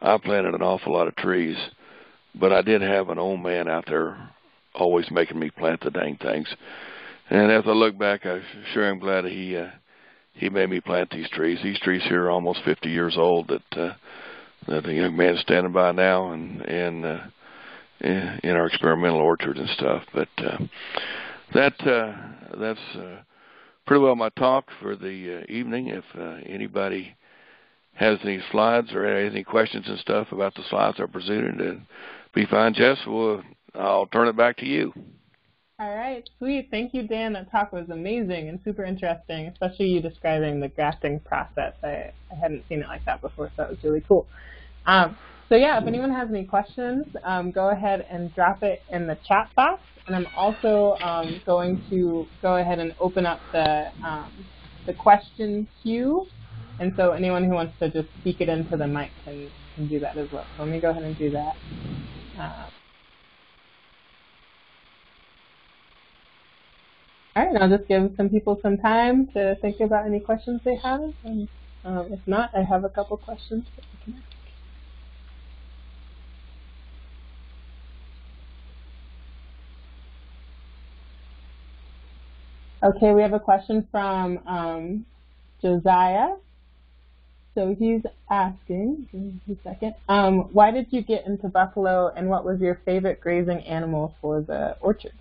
I planted an awful lot of trees, but I did have an old man out there always making me plant the dang things. And as I look back, I sure am glad he uh, he made me plant these trees. These trees here are almost 50 years old that uh, that the young man's standing by now, and and uh, in our experimental orchard and stuff. But uh, that uh, that's uh, pretty well my talk for the uh, evening. If uh, anybody has any slides or any questions and stuff about the slides I presented, then be fine, Jess. We'll I'll turn it back to you. All right, sweet. Thank you, Dan. That talk was amazing and super interesting, especially you describing the grafting process. I, I hadn't seen it like that before, so that was really cool. Um, so yeah, if anyone has any questions, um, go ahead and drop it in the chat box. And I'm also um, going to go ahead and open up the, um, the question queue. And so anyone who wants to just speak it into the mic can, can do that as well. So let me go ahead and do that. Uh, All right, I'll just give some people some time to think about any questions they have. And um, if not, I have a couple questions that we can ask. Okay, we have a question from um, Josiah. So he's asking, give me a second, um, why did you get into buffalo and what was your favorite grazing animal for the orchard?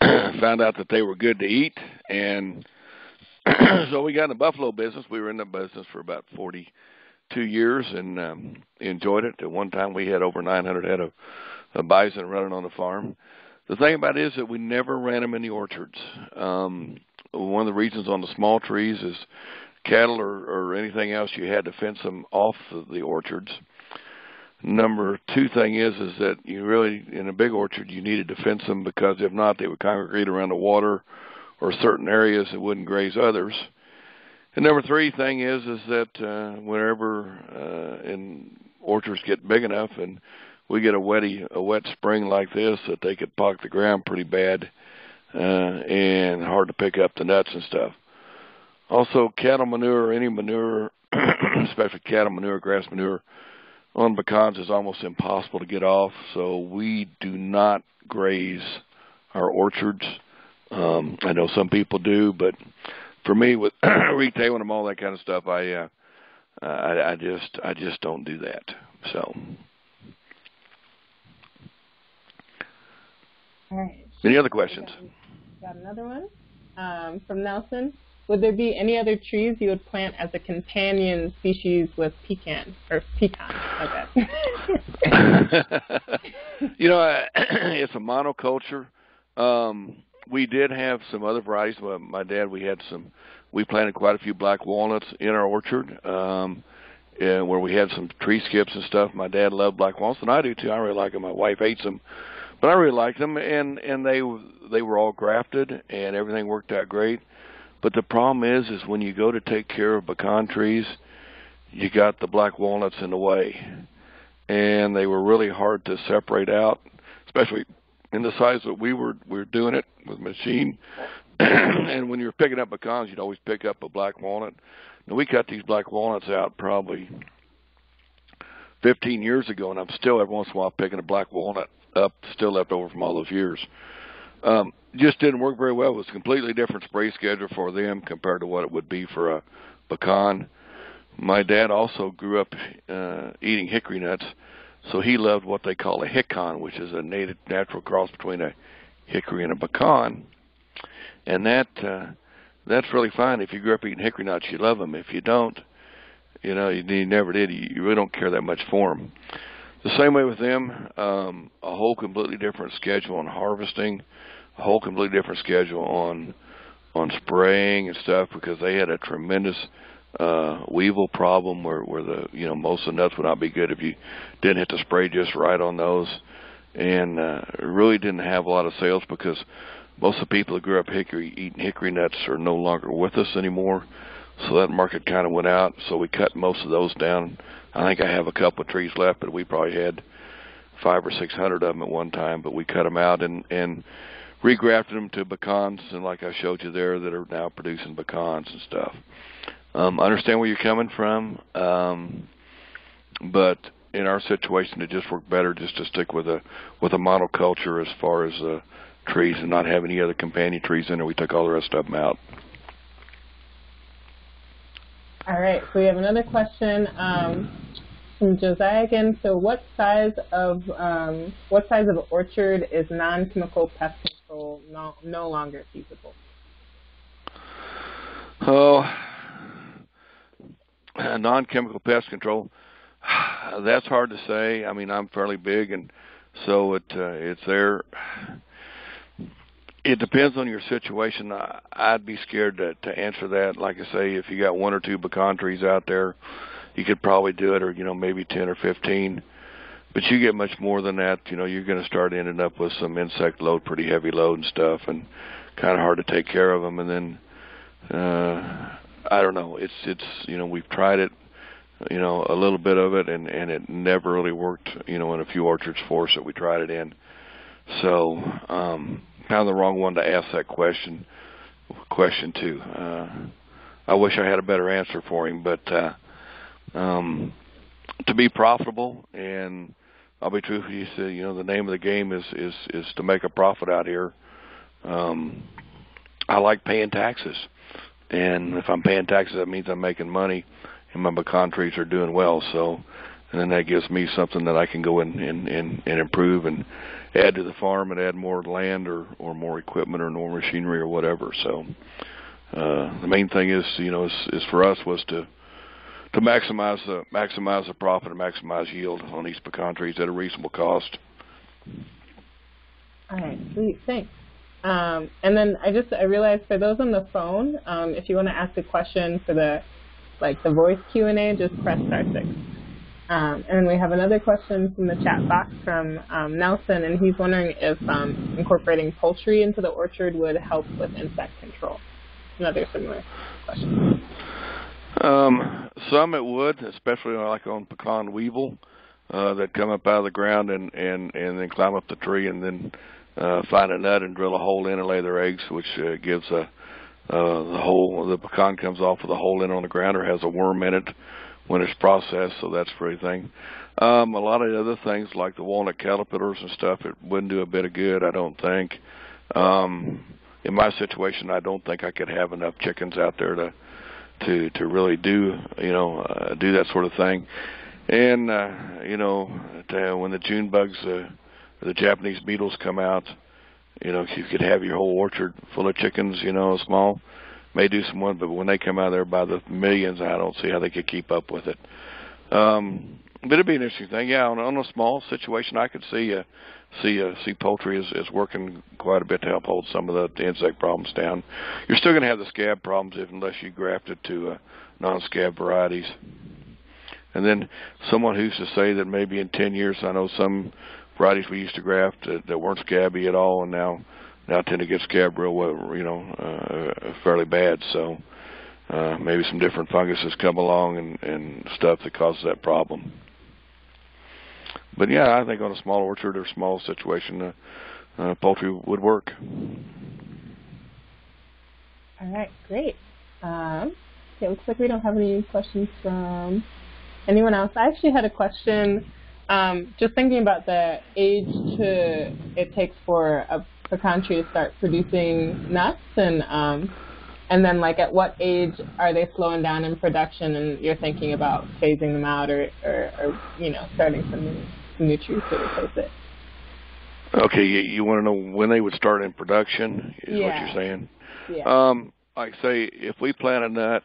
found out that they were good to eat, and so we got in the buffalo business. We were in the business for about 42 years and um, enjoyed it. At one time, we had over 900 head of, of bison running on the farm. The thing about it is that we never ran them in the orchards. Um, one of the reasons on the small trees is cattle or, or anything else, you had to fence them off the, the orchards. Number two thing is is that you really in a big orchard you needed to fence them because if not they would congregate around the water or certain areas that wouldn't graze others. And number three thing is is that uh, whenever uh, in orchards get big enough and we get a wetty a wet spring like this that they could pock the ground pretty bad uh, and hard to pick up the nuts and stuff. Also, cattle manure or any manure, especially cattle manure, grass manure, on pecans is almost impossible to get off, so we do not graze our orchards. Um, I know some people do, but for me, with retailing them all that kind of stuff, I, uh, I I just I just don't do that. So. All right. Any other questions? Got, another one um, from Nelson. Would there be any other trees you would plant as a companion species with pecan or pecan? i guess you know, it's a monoculture. Um, we did have some other varieties. Well, my dad, we had some. We planted quite a few black walnuts in our orchard, um, and where we had some tree skips and stuff. My dad loved black walnuts, and I do too. I really like them. My wife hates them, but I really like them, and and they they were all grafted, and everything worked out great. But the problem is, is when you go to take care of pecan trees, you got the black walnuts in the way, and they were really hard to separate out, especially in the size that we were we were doing it with machine. and when you're picking up pecans, you'd always pick up a black walnut. Now we cut these black walnuts out probably 15 years ago, and I'm still every once in a while picking a black walnut up, still left over from all those years. Um, just didn't work very well. It was a completely different spray schedule for them compared to what it would be for a pecan. My dad also grew up uh, eating hickory nuts, so he loved what they call a hican, which is a native natural cross between a hickory and a pecan. And that uh, that's really fine. If you grew up eating hickory nuts, you love them. If you don't, you know, you, you never did. You, you really don't care that much for them. The same way with them, um, a whole completely different schedule on harvesting a whole completely different schedule on on spraying and stuff because they had a tremendous uh weevil problem where where the you know most of the nuts would not be good if you didn't hit the spray just right on those and uh really didn't have a lot of sales because most of the people that grew up hickory eating hickory nuts are no longer with us anymore. So that market kind of went out. So we cut most of those down. I think I have a couple of trees left, but we probably had five or six hundred of them at one time. But we cut them out and and regrafted them to pecans, and like I showed you there, that are now producing pecans and stuff. Um, I understand where you're coming from, um, but in our situation, it just worked better just to stick with a with a monoculture as far as uh, trees and not have any other companion trees in there. We took all the rest of them out. All right, so we have another question um, from Josiah again. So, what size of um, what size of orchard is non-chemical pest control no, no longer feasible? Oh, non-chemical pest control. That's hard to say. I mean, I'm fairly big, and so it uh, it's there. It depends on your situation. I, I'd be scared to, to answer that. Like I say, if you got one or two pecan trees out there, you could probably do it, or you know maybe 10 or 15. But you get much more than that. You know, you're going to start ending up with some insect load, pretty heavy load and stuff, and kind of hard to take care of them. And then uh, I don't know. It's it's you know we've tried it, you know a little bit of it, and and it never really worked. You know, in a few orchards for us that we tried it in. So um, kind of the wrong one to ask that question question to. Uh, I wish I had a better answer for him, but uh, um, to be profitable and I'll be with you. So, you know, the name of the game is is is to make a profit out here. Um, I like paying taxes, and if I'm paying taxes, that means I'm making money, and my pecan trees are doing well. So, and then that gives me something that I can go in and and, and improve and add to the farm and add more land or or more equipment or more machinery or whatever. So uh, the main thing is you know is, is for us was to to maximize the maximize the profit and maximize yield on these pecan trees at a reasonable cost. All right, sweet, thanks. Um, and then I just I realized for those on the phone, um, if you want to ask a question for the like the voice Q and A, just press star six. Um, and then we have another question from the chat box from um, Nelson, and he's wondering if um, incorporating poultry into the orchard would help with insect control. Another similar question. Um, some it would, especially like on pecan weevil uh, that come up out of the ground and and and then climb up the tree and then uh, find a nut and drill a hole in and lay their eggs, which uh, gives a uh, the hole the pecan comes off with a hole in on the ground or has a worm in it when it's processed, so that's for everything. Um, a lot of other things like the walnut caterpillars and stuff, it wouldn't do a bit of good, I don't think. Um, in my situation, I don't think I could have enough chickens out there to to to really do you know uh, do that sort of thing. And uh, you know, to, when the June bugs, uh, the Japanese beetles come out, you know, you could have your whole orchard full of chickens, you know, small may do some one, but when they come out there by the millions, I don't see how they could keep up with it. Um, but it'd be an interesting thing. Yeah, on, on a small situation, I could see uh, see uh, see poultry is, is working quite a bit to help hold some of the, insect problems down. You're still going to have the scab problems if unless you graft it to uh, non-scab varieties. And then someone who used to say that maybe in 10 years, I know some varieties we used to graft that, that weren't scabby at all, and now now tend to get scab real well, you know, uh, fairly bad. So uh, maybe some different funguses come along and, and stuff that causes that problem. But yeah, I think on a small orchard or small situation, uh, uh, poultry would work. All right, great. Um, okay, looks like we don't have any questions from anyone else. I actually had a question. Um, just thinking about the age to it takes for a pecan tree to start producing nuts and um, and then like at what age are they slowing down in production and you're thinking about phasing them out or, or, or you know starting some new, some new trees to replace it? Okay you, you want to know when they would start in production is yeah. what you're saying? Yeah. Um like say if we plant a nut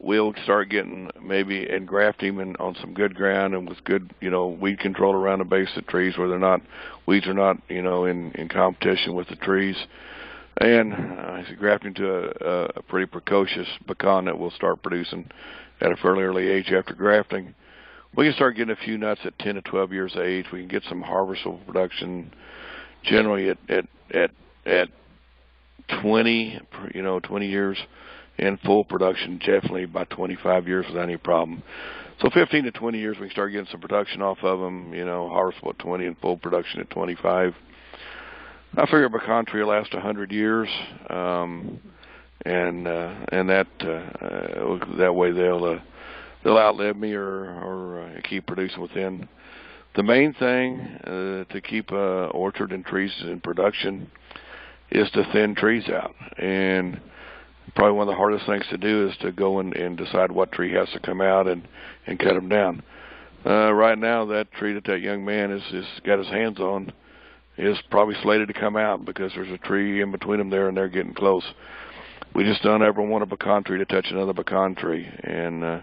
we'll start getting maybe and grafting them on some good ground and with good, you know, weed control around the base of trees where they're not weeds are not, you know, in in competition with the trees. And uh, grafting to a, a pretty precocious pecan that will start producing at a fairly early age after grafting. We can start getting a few nuts at 10 to 12 years of age. We can get some harvestable production generally at at at at 20, you know, 20 years in full production, definitely by 25 years without any problem. So 15 to 20 years, we can start getting some production off of them. You know, harvest what 20 in full production at 25. I figure pecan tree will last 100 years, um, and uh, and that uh, that way they'll uh, they'll outlive me or or uh, keep producing within. The main thing uh, to keep uh, orchard and trees in production is to thin trees out, and probably one of the hardest things to do is to go and, and decide what tree has to come out and and cut them down. Uh, right now, that tree that that young man is is got his hands on is probably slated to come out because there's a tree in between them there and they're getting close. We just don't ever want a pecan tree to touch another pecan tree, and uh,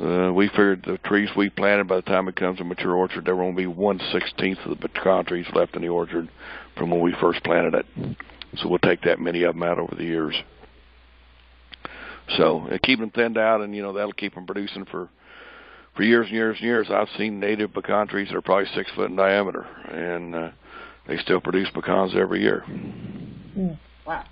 uh, we figured the trees we planted by the time it comes to mature orchard, there won't be one sixteenth of the pecan trees left in the orchard from when we first planted it. So we'll take that many of them out over the years. So uh, keep them thinned out, and you know that'll keep them producing for for years and years and years. I've seen native pecan trees that are probably six foot in diameter, and uh, they still produce pecans every year. Mm, wow.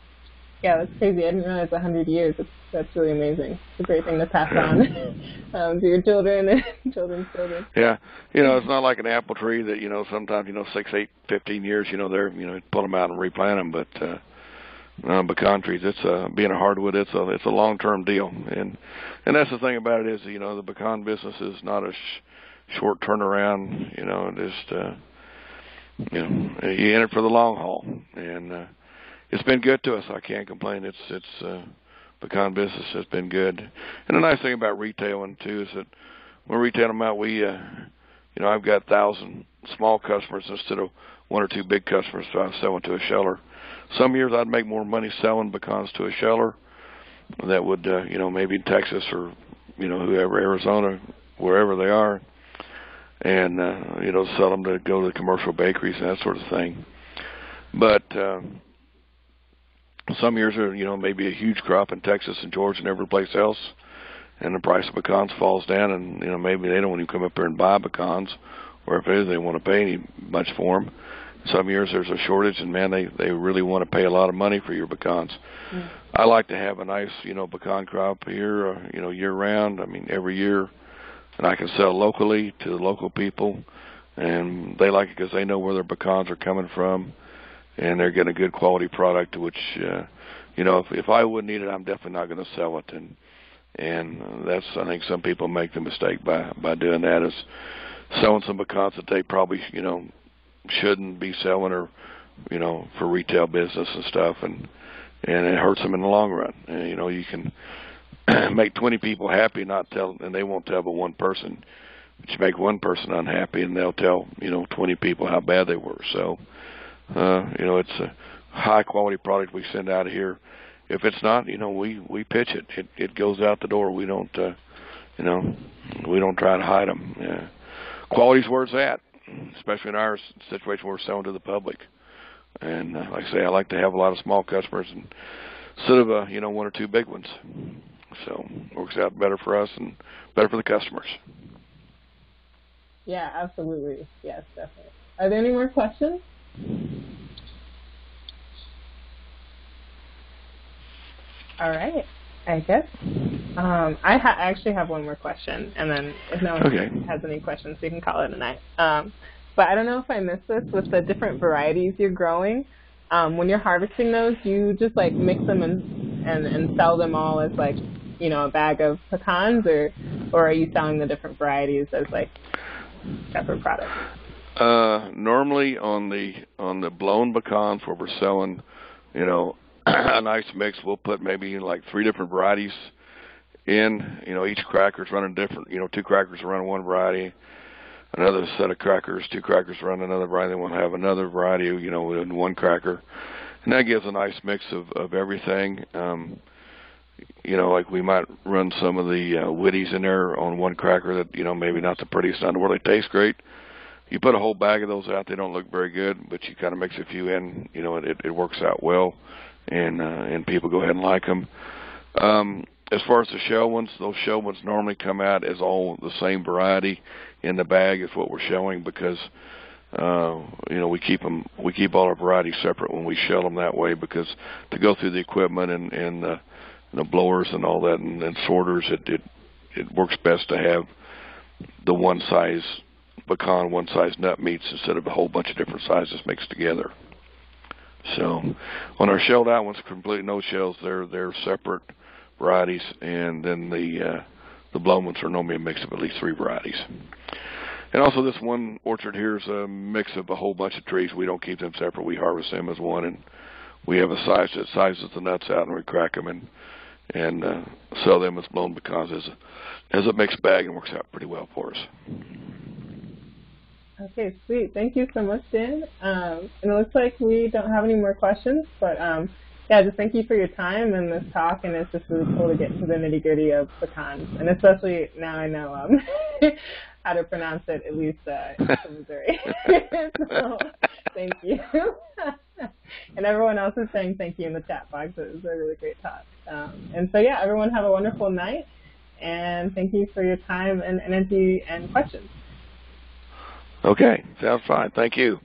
Yeah, that's crazy. I didn't realize 100 years. That's, that's really amazing. It's a great thing to pass on um, to your children and children's children. Yeah, you know, it's not like an apple tree that you know sometimes you know six, eight, fifteen years. You know, they're you know pull them out and replant them, but uh, pecan trees. It's uh, being a hardwood. It's a it's a long term deal, and and that's the thing about it is you know the pecan business is not a sh- short turnaround. You know, just uh, you know you in it for the long haul, and uh, it's been good to us. I can't complain. It's it's uh, pecan business has been good, and the nice thing about retailing too is that when we retail them out, we uh, you know I've got thousand small customers instead of one or two big customers. So I'm selling to a sheller some years I'd make more money selling pecans to a sheller that would, uh, you know, maybe Texas or, you know, whoever, Arizona, wherever they are, and, uh, you know, sell them to go to the commercial bakeries and that sort of thing. But, uh, some years are, you know, maybe a huge crop in Texas and Georgia and every place else, and the price of pecans falls down, and you know maybe they don't want to come up here and buy pecans, or if is, they want to pay any much for them some years there's a shortage and man they they really want to pay a lot of money for your pecans. Mm. i like to have a nice you know pecan crop here uh, you know year round i mean every year and i can sell locally to the local people and they like it because they know where their pecans are coming from and they're getting a good quality product which uh, you know if if i wouldn't eat it i'm definitely not going to sell it. And and that's i think some people make the mistake by by doing that is selling some pecans that they probably you know shouldn't be selling or you know for retail business and stuff and and it hurts them in the long run. And you know you can make 20 people happy not tell and they won't tell but one person. But you make one person unhappy and they'll tell you know 20 people how bad they were. So uh you know it's a high quality product we send out of here. If it's not you know we we pitch it. It it goes out the door. We don't uh you know we don't try to hide them yeah. Quality's where it's at especially in our situation where we're selling to the public. And uh, like I say, I like to have a lot of small customers and instead of uh, you know one or two big ones. So it works out better for us and better for the customers. Yeah, absolutely. Yes, definitely. Are there any more questions? All right. I guess. Um, I ha- actually have one more question, and then if no one okay. has any questions, we can call it a night. Um, but I don't know if I missed this with the different varieties you're growing. Um, when you're harvesting those, do you just like mix them and, and and sell them all as like you know a bag of pecans, or or are you selling the different varieties as like separate products? Uh, normally on the on the blown pecans, where we're selling, you know, a nice mix. We'll put maybe like three different varieties in. You know, each cracker's running different. You know, two crackers running one variety, another set of crackers, two crackers run another variety. We'll have another variety. You know, in one cracker, and that gives a nice mix of of everything. Um, you know, like we might run some of the uh, Witties in there on one cracker that you know maybe not the prettiest, not they taste great. You put a whole bag of those out, they don't look very good, but you kind of mix a few in, you know, it, it works out well and uh, and people go ahead and like them. Um, as far as the shell ones, those shell ones normally come out as all the same variety in the bag is what we're showing because uh, you know, we keep them, we keep all our varieties separate when we shell them that way because to go through the equipment and and the, the blowers and all that and, and sorters, it, it it works best to have the one size pecan, one size nut meats instead of a whole bunch of different sizes mixed together. So, on our shelled out ones, complete no shells, they're they're separate varieties, and then the uh, the blown ones are normally a mix of at least three varieties. And also, this one orchard here is a mix of a whole bunch of trees. We don't keep them separate. We harvest them as one, and we have a size that sizes the nuts out, and we crack them and and uh, sell them as blown pecans as a, as a mixed bag, and works out pretty well for us. Okay, sweet. Thank you so much, Dan. Um, and it looks like we don't have any more questions, but um, yeah, just thank you for your time and this talk, and it's just really cool to get to the nitty gritty of pecans, and especially now I know um, how to pronounce it, at least uh, in Missouri. so, thank you. and everyone else is saying thank you in the chat box. It was a really great talk. Um, and so yeah, everyone have a wonderful night, and thank you for your time and energy and questions. Okay, sounds fine. Thank you.